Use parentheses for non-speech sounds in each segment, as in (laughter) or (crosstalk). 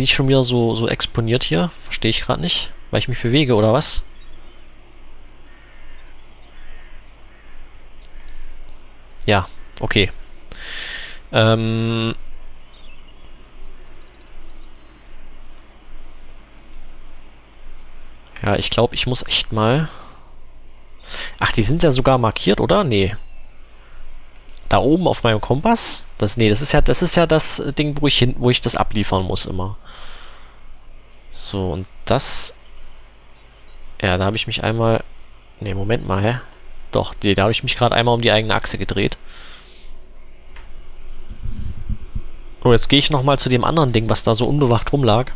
Bin ich schon wieder so, so exponiert hier? Verstehe ich gerade nicht. Weil ich mich bewege, oder was? Ja, okay. Ähm... Ja, ich glaube, ich muss echt mal... Ach, die sind ja sogar markiert, oder? Nee. Da oben auf meinem Kompass? Das, nee, das ist ja, das ist ja das Ding, wo ich hin, wo ich das abliefern muss immer. So, und das... Ja, da habe ich mich einmal... Nee, Moment mal, hä? Doch, nee, da habe ich mich gerade einmal um die eigene Achse gedreht. So, jetzt gehe ich nochmal zu dem anderen Ding, was da so unbewacht rumlag.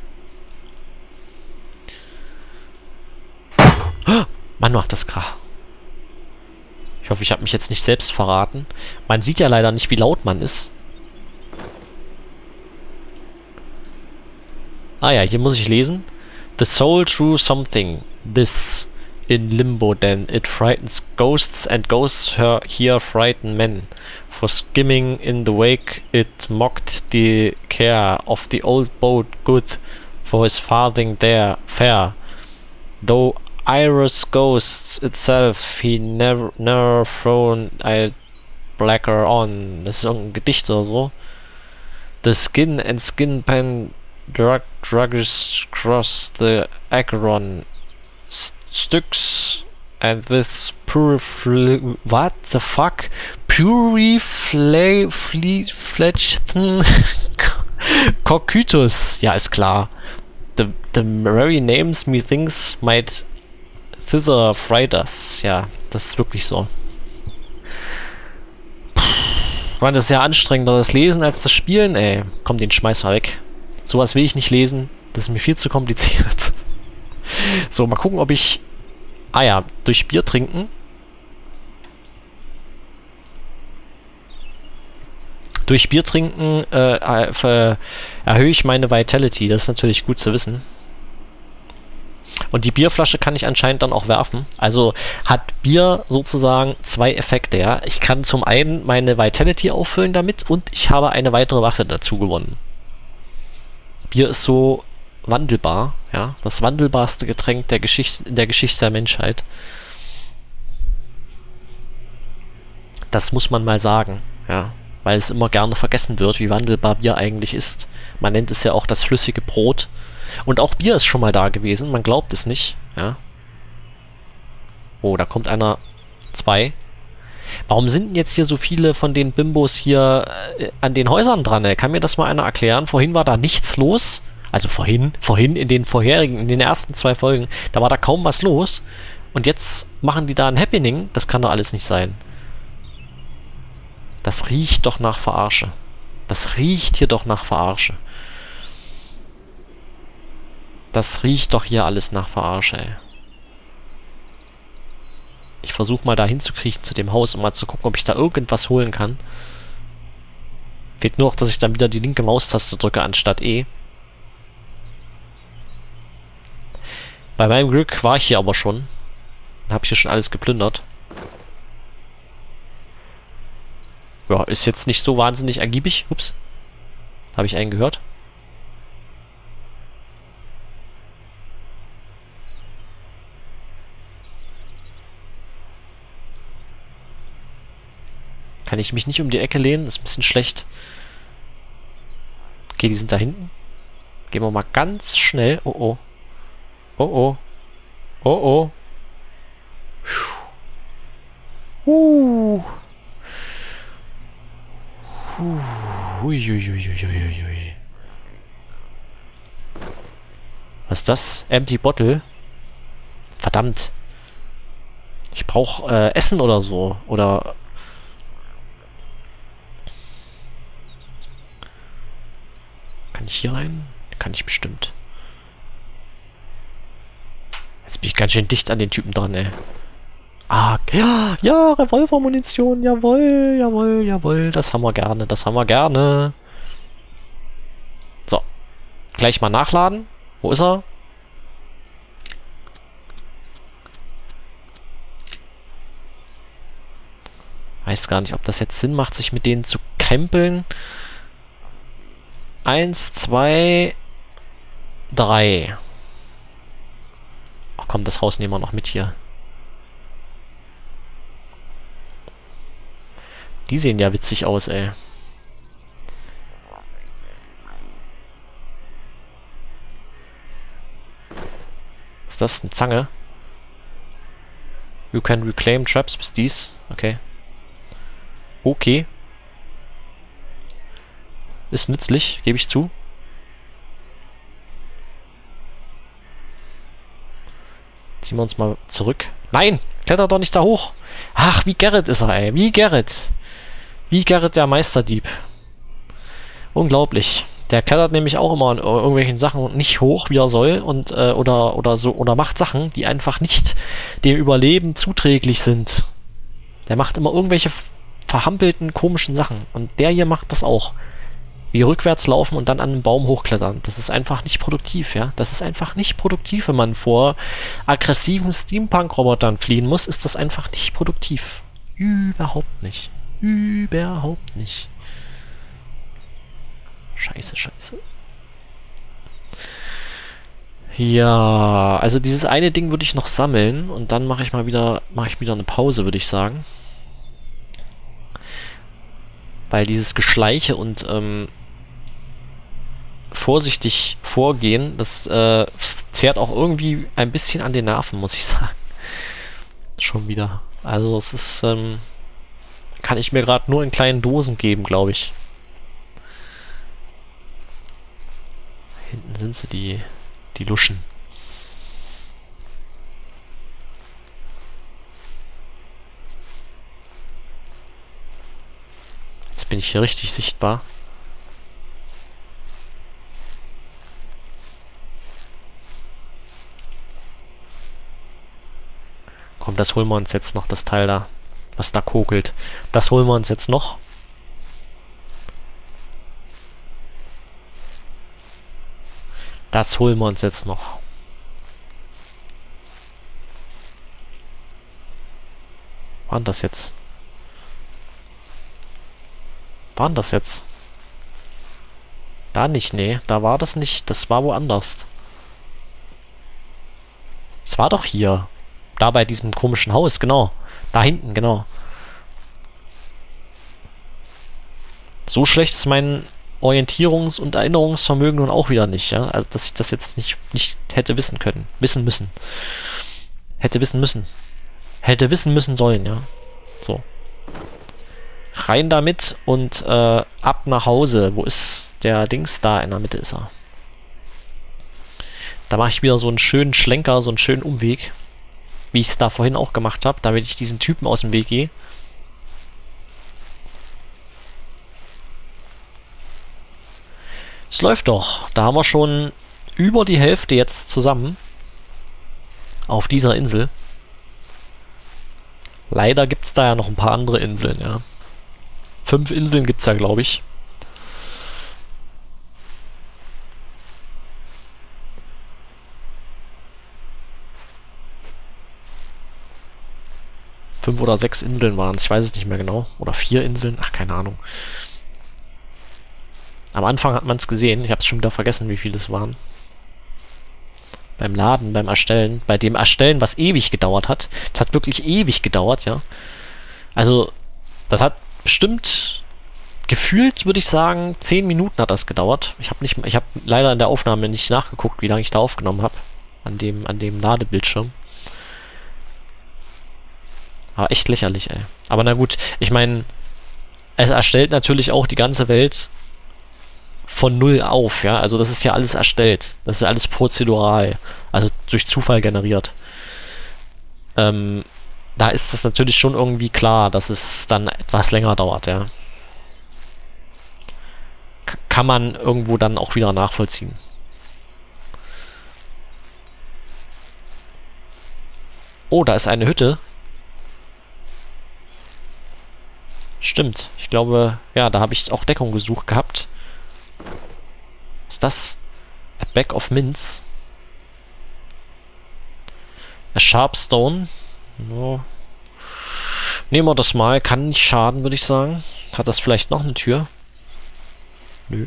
Mann, macht das Krach. Ich hoffe, ich habe mich jetzt nicht selbst verraten. Man sieht ja leider nicht, wie laut man ist. Ah ja, hier muss ich lesen. The soul through something. This in limbo then. It frightens ghosts and ghosts her here frighten men. For skimming in the wake it mocked the care of the old boat good for his farthing there fair. Though Iris ghosts itself he never never thrown a blacker on. Das ist irgendein Gedicht oder so. The skin and skin pen drug druggish cross the acheron sticks and with purifl what the fuck? Purifle fledged (laughs) cocytus. Ja ist klar. The the very names me thinks might thither fright us. Ja das ist wirklich so. Mann, das ist ja anstrengender das Lesen als das Spielen, ey. Komm, den schmeiß mal weg. Sowas will ich nicht lesen. Das ist mir viel zu kompliziert. So, mal gucken, ob ich... Ah ja, durch Bier trinken. Durch Bier trinken äh, erhöhe ich meine Vitality. Das ist natürlich gut zu wissen. Und die Bierflasche kann ich anscheinend dann auch werfen. Also hat Bier sozusagen zwei Effekte, ja. Ich kann zum einen meine Vitality auffüllen damit und ich habe eine weitere Waffe dazu gewonnen. Bier ist so wandelbar, ja. Das wandelbarste Getränk der Geschichte, in der Geschichte der Menschheit. Das muss man mal sagen, ja. Weil es immer gerne vergessen wird, wie wandelbar Bier eigentlich ist. Man nennt es ja auch das flüssige Brot. Und auch Bier ist schon mal da gewesen, man glaubt es nicht, ja. Oh, da kommt einer. Zwei. Warum sind denn jetzt hier so viele von den Bimbos hier äh, an den Häusern dran? Ey? Kann mir das mal einer erklären? Vorhin war da nichts los. Also vorhin, vorhin in den vorherigen, in den ersten zwei Folgen, da war da kaum was los. Und jetzt machen die da ein Happening. Das kann doch alles nicht sein. Das riecht doch nach Verarsche. Das riecht hier doch nach Verarsche. Das riecht doch hier alles nach Verarsche, ey. Ich versuche mal da hinzukriechen zu dem Haus, um mal zu gucken, ob ich da irgendwas holen kann. Fehlt nur noch, dass ich dann wieder die linke Maustaste drücke anstatt E. Bei meinem Glück war ich hier aber schon. Habe ich hier schon alles geplündert. Ja, ist jetzt nicht so wahnsinnig ergiebig. Ups. Habe ich einen gehört? Kann ich mich nicht um die Ecke lehnen? Ist ein bisschen schlecht. Okay, die sind da hinten. Gehen wir mal ganz schnell. Oh oh. Oh oh. Oh oh. Uh. Uiuiuiuiui. Was ist das? Empty Bottle? Verdammt. Ich brauche äh, Essen oder so. Oder Kann ich hier rein? Kann ich bestimmt. Jetzt bin ich ganz schön dicht an den Typen dran, ey. Ah, ja, ja, Revolvermunition, jawohl, jawohl, jawohl. Das haben wir gerne, das haben wir gerne. So. Gleich mal nachladen. Wo ist er? Weiß gar nicht, ob das jetzt Sinn macht, sich mit denen zu krempeln. Eins, zwei... 3. Ach komm, das Haus nehmen wir noch mit hier. Die sehen ja witzig aus, ey. ist das? Eine Zange? You can reclaim traps with these. Okay. Okay. Ist nützlich, gebe ich zu. Ziehen wir uns mal zurück. Nein! Kletter doch nicht da hoch! Ach, wie Gerrit ist er, ey. Wie Gerrit. Wie Gerrit der Meisterdieb. Unglaublich. Der klettert nämlich auch immer an irgendwelchen Sachen nicht hoch, wie er soll, und äh, oder oder so oder macht Sachen, die einfach nicht dem Überleben zuträglich sind. Der macht immer irgendwelche verhampelten, komischen Sachen. Und der hier macht das auch. Wie rückwärts laufen und dann an einen Baum hochklettern. Das ist einfach nicht produktiv, ja. Das ist einfach nicht produktiv, wenn man vor aggressiven Steampunk-Robotern fliehen muss, ist das einfach nicht produktiv. Überhaupt nicht. Überhaupt nicht. Scheiße, scheiße. Ja, also dieses eine Ding würde ich noch sammeln und dann mache ich mal wieder, mache ich wieder eine Pause, würde ich sagen. Weil dieses Geschleiche und ähm, vorsichtig vorgehen, das äh, zehrt auch irgendwie ein bisschen an den Nerven, muss ich (laughs) sagen. Schon wieder. Also es ist, ähm, kann ich mir gerade nur in kleinen Dosen geben, glaube ich. Hinten sind sie, die, die Luschen. Jetzt bin ich hier richtig sichtbar. Komm, das holen wir uns jetzt noch, das Teil da. Was da kokelt. Das holen wir uns jetzt noch. Das holen wir uns jetzt noch. War das jetzt? War das jetzt? Da nicht, nee. Da war das nicht. Das war woanders. Es war doch hier. Da bei diesem komischen Haus, genau. Da hinten, genau. So schlecht ist mein Orientierungs- und Erinnerungsvermögen nun auch wieder nicht, ja. Also, dass ich das jetzt nicht, nicht hätte wissen können. Wissen müssen. Hätte wissen müssen. Hätte wissen müssen sollen, ja. So. Rein damit und äh, ab nach Hause. Wo ist der Dings? Da, in der Mitte ist er. Da mache ich wieder so einen schönen Schlenker, so einen schönen Umweg. Wie ich es da vorhin auch gemacht habe, damit ich diesen Typen aus dem Weg gehe. Es läuft doch. Da haben wir schon über die Hälfte jetzt zusammen. Auf dieser Insel. Leider gibt es da ja noch ein paar andere Inseln, ja. Fünf Inseln gibt es ja, glaube ich. Fünf oder sechs Inseln waren es, ich weiß es nicht mehr genau. Oder vier Inseln, ach, keine Ahnung. Am Anfang hat man es gesehen. Ich habe es schon wieder vergessen, wie viele es waren. Beim Laden, beim Erstellen. Bei dem Erstellen, was ewig gedauert hat. Das hat wirklich ewig gedauert, ja. Also, das hat bestimmt gefühlt, würde ich sagen, 10 Minuten hat das gedauert. Ich habe nicht, leider in der Aufnahme nicht nachgeguckt, wie lange ich da aufgenommen habe. An dem, an dem Ladebildschirm. Aber echt lächerlich, ey. Aber na gut, ich meine, es erstellt natürlich auch die ganze Welt von null auf, ja. Also das ist ja alles erstellt. Das ist alles prozedural. Also durch Zufall generiert. Ähm, da ist es natürlich schon irgendwie klar, dass es dann etwas länger dauert, ja. K kann man irgendwo dann auch wieder nachvollziehen. Oh, da ist eine Hütte. Stimmt. Ich glaube, ja, da habe ich auch Deckung gesucht gehabt. Was ist das? A bag of mints. A sharp stone. No. Nehmen wir das mal. Kann nicht schaden, würde ich sagen. Hat das vielleicht noch eine Tür? Nö.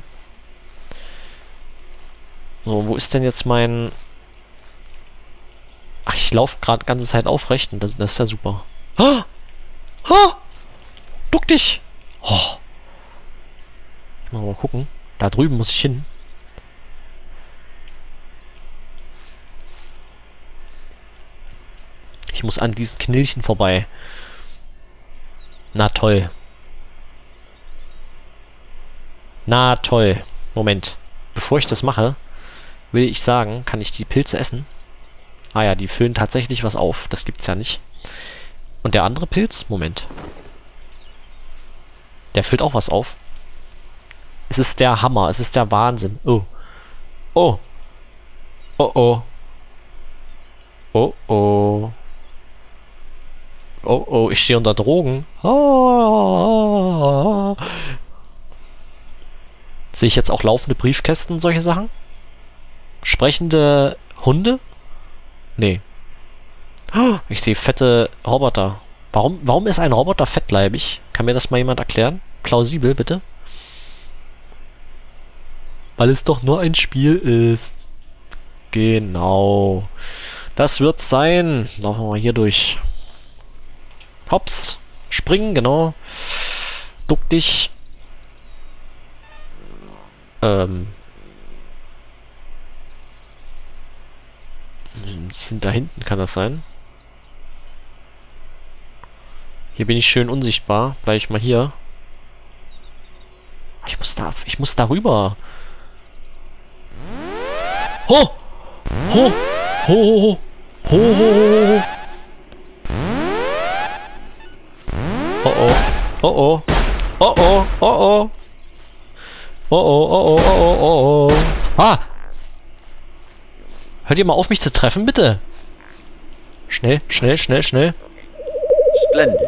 So, wo ist denn jetzt mein... Ach, ich laufe gerade ganze Zeit aufrecht und das, das ist ja super. Ha! Dich! Oh. Mal, mal gucken. Da drüben muss ich hin. Ich muss an diesen Knilchen vorbei. Na toll. Na toll. Moment. Bevor ich das mache, will ich sagen, kann ich die Pilze essen? Ah ja, die füllen tatsächlich was auf. Das gibt's ja nicht. Und der andere Pilz? Moment. Der füllt auch was auf. Es ist der Hammer. Es ist der Wahnsinn. Oh. Oh. Oh oh. Oh oh. Oh oh, ich stehe unter Drogen. Ah. Sehe ich jetzt auch laufende Briefkästen, solche Sachen? Sprechende Hunde? Nee. Ich sehe fette Roboter. Warum, warum ist ein Roboter fettleibig? Kann mir das mal jemand erklären? Plausibel, bitte. Weil es doch nur ein Spiel ist. Genau. Das wird sein. Laufen wir mal hier durch. Hops. Springen, genau. Duck dich. Ähm. Die sind da hinten, kann das sein? Hier bin ich schön unsichtbar. Bleib ich mal hier. Ich muss da, ich muss darüber. Ho! Ho! Ho, ho, ho! Ho, ho, ho, ho! Oh oh. Oh oh. Oh oh. Oh oh. Oh oh, oh oh, oh oh, oh oh. Ah! Hört ihr mal auf, mich zu treffen, bitte? Schnell, schnell, schnell, schnell. Splendid.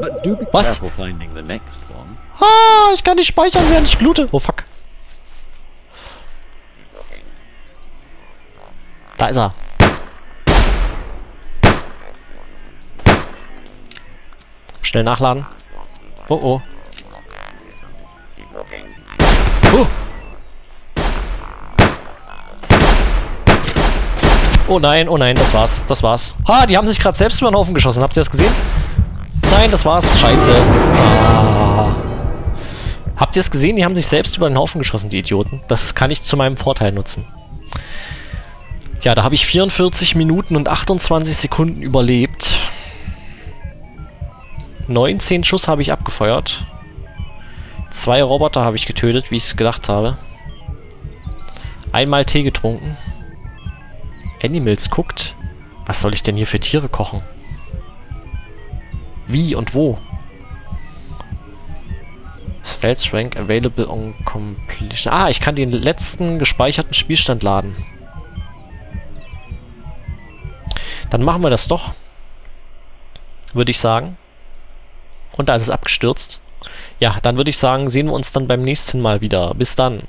But do be Was? careful finding the next one. Ah, ich kann nicht speichern, während ich blute. Oh, fuck. Da ist er. Schnell nachladen. Oh, oh. Oh! Nein, oh nein, das war's, das war's. Ha, die haben sich gerade selbst über den Haufen geschossen. Habt ihr das gesehen? Nein, das war's. Scheiße. Ah. Habt ihr es gesehen? Die haben sich selbst über den Haufen geschossen, die Idioten. Das kann ich zu meinem Vorteil nutzen. Ja, da habe ich 44 Minuten und 28 Sekunden überlebt. 19 Schuss habe ich abgefeuert. Zwei Roboter habe ich getötet, wie ich es gedacht habe. Einmal Tee getrunken. Animals guckt. Was soll ich denn hier für Tiere kochen? Wie und wo? Stealth Rank available on completion. Ah, ich kann den letzten gespeicherten Spielstand laden. Dann machen wir das doch. Würde ich sagen. Und da ist es abgestürzt. Ja, dann würde ich sagen, sehen wir uns dann beim nächsten Mal wieder. Bis dann.